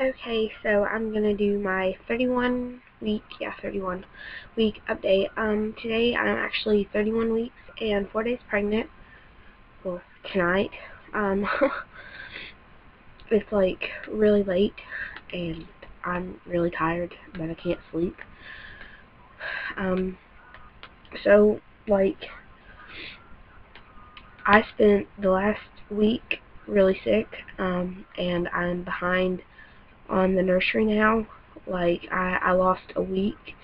Okay, so I'm gonna do my 31 week, yeah, 31 week update. Um, today I'm actually 31 weeks and 4 days pregnant. Well, tonight. Um, it's like really late and I'm really tired, but I can't sleep. Um, so, like, I spent the last week really sick, um, and I'm behind on the nursery now. Like, I, I lost a week,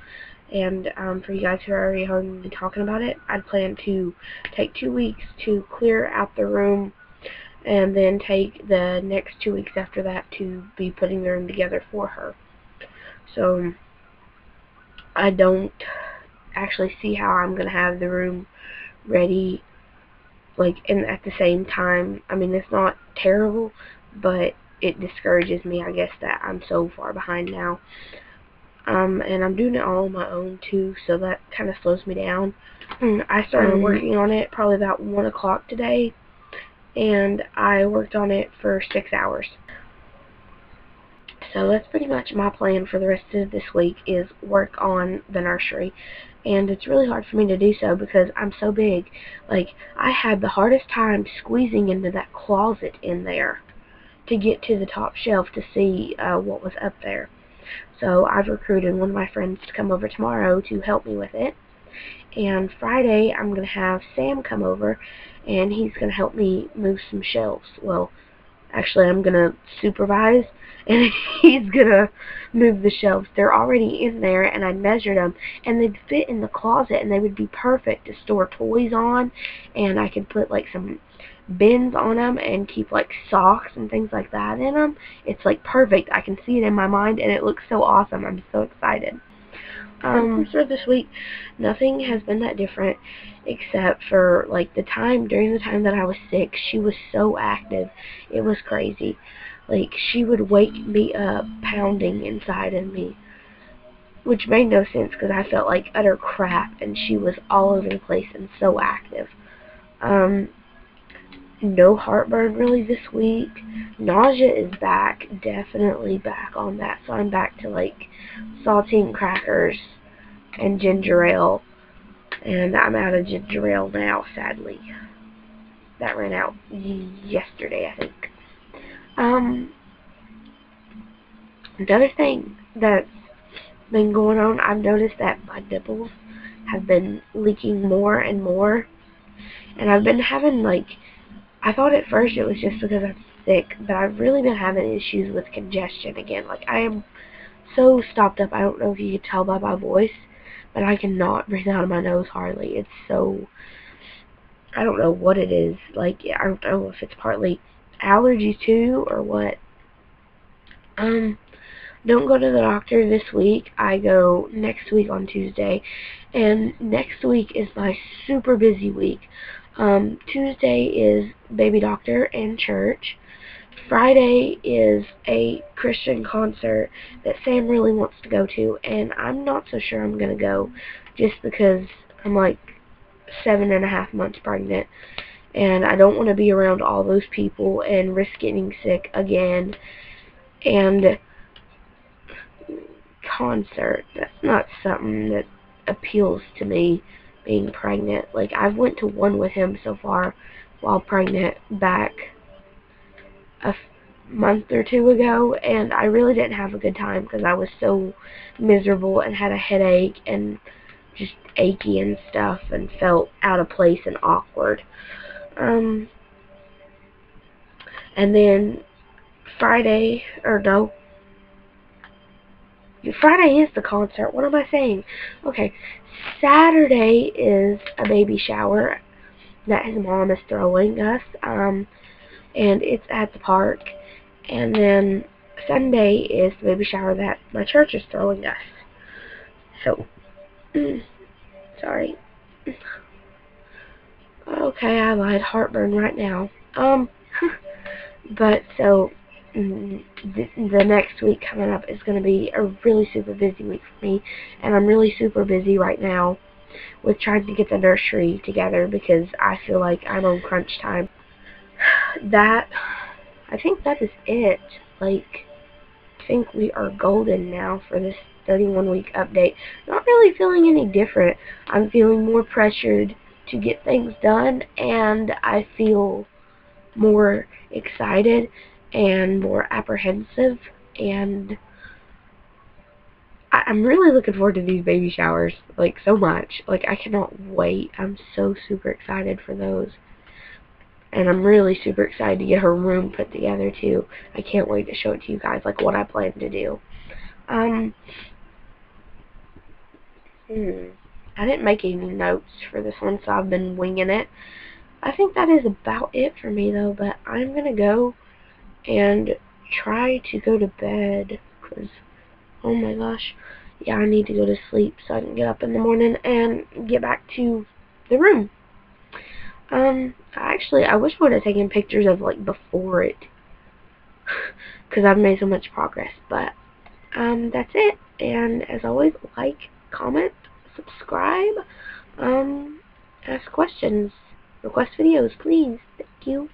and um, for you guys who are already heard me talking about it, I'd plan to take two weeks to clear out the room, and then take the next two weeks after that to be putting the room together for her. So, I don't actually see how I'm going to have the room ready like and at the same time I mean it's not terrible but it discourages me I guess that I'm so far behind now. Um and I'm doing it all on my own too so that kind of slows me down. I started um, working on it probably about one o'clock today and I worked on it for six hours. So that's pretty much my plan for the rest of this week is work on the nursery. And it's really hard for me to do so because I'm so big. Like, I had the hardest time squeezing into that closet in there to get to the top shelf to see uh, what was up there. So I've recruited one of my friends to come over tomorrow to help me with it. And Friday, I'm going to have Sam come over, and he's going to help me move some shelves. Well, actually, I'm going to supervise and he's gonna move the shelves. They're already in there, and I measured them, and they'd fit in the closet, and they would be perfect to store toys on, and I could put like some bins on them and keep like socks and things like that in them. It's like perfect. I can see it in my mind, and it looks so awesome. I'm so excited. Um, so this week, nothing has been that different except for like the time during the time that I was sick. She was so active, it was crazy. Like, she would wake me up pounding inside of me. Which made no sense because I felt like utter crap and she was all over the place and so active. Um, no heartburn really this week. Nausea is back, definitely back on that. So I'm back to like saltine crackers and ginger ale. And I'm out of ginger ale now, sadly. That ran out yesterday, I think. Um, another thing that's been going on, I've noticed that my nipples have been leaking more and more. And I've been having, like, I thought at first it was just because I'm sick, but I've really been having issues with congestion again. Like, I am so stopped up. I don't know if you can tell by my voice, but I cannot breathe out of my nose hardly. It's so, I don't know what it is. Like, I don't know if it's partly allergies too or what. Um, don't go to the doctor this week. I go next week on Tuesday. And next week is my super busy week. Um, Tuesday is baby doctor and church. Friday is a Christian concert that Sam really wants to go to, and I'm not so sure I'm going to go just because I'm like seven and a half months pregnant and I don't want to be around all those people and risk getting sick again. And concert, that's not something that appeals to me being pregnant. Like I've went to one with him so far while pregnant back a month or two ago and I really didn't have a good time because I was so miserable and had a headache and just achy and stuff and felt out of place and awkward. Um, and then Friday, or no, Friday is the concert. What am I saying? Okay, Saturday is a baby shower that his mom is throwing us, um, and it's at the park. And then Sunday is the baby shower that my church is throwing us. So, sorry. Okay, I lied. Heartburn right now. Um, but so Mm, the next week coming up is going to be a really super busy week for me, and I'm really super busy right now with trying to get the nursery together because I feel like I'm on crunch time. That, I think that is it. Like, I think we are golden now for this 31 week update. Not really feeling any different. I'm feeling more pressured to get things done and I feel more excited and more apprehensive and I I'm really looking forward to these baby showers like so much. Like I cannot wait. I'm so super excited for those. And I'm really super excited to get her room put together too. I can't wait to show it to you guys like what I plan to do. Um hmm. I didn't make any notes for this one so I've been winging it. I think that is about it for me though, but I'm gonna go and try to go to bed because oh my gosh yeah I need to go to sleep so I can get up in the morning and get back to the room. Um actually I wish I would have taken pictures of like before it because I've made so much progress but um that's it and as always like comment subscribe um ask questions request videos please thank you